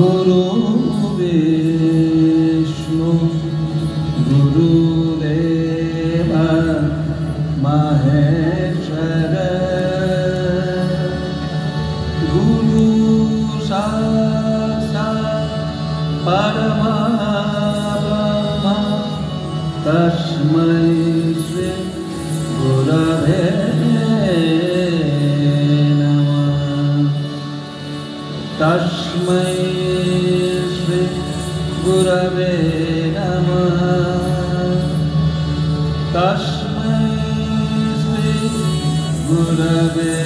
गुरु विष्णु गुरुदेव महेश्वर। गुरु सा परमा तस्मै श्री गुरवे तस्मै तस्मै श्री गुरवे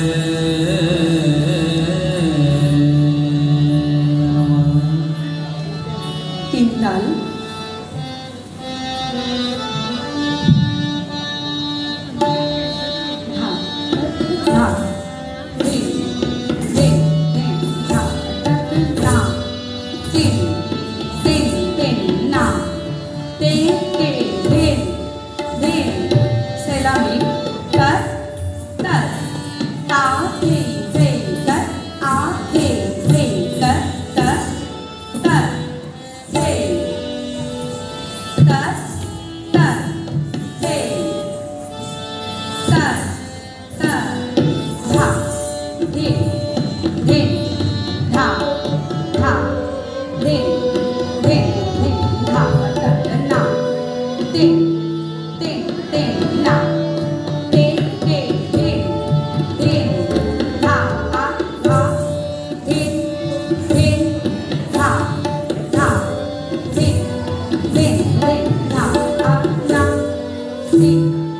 你。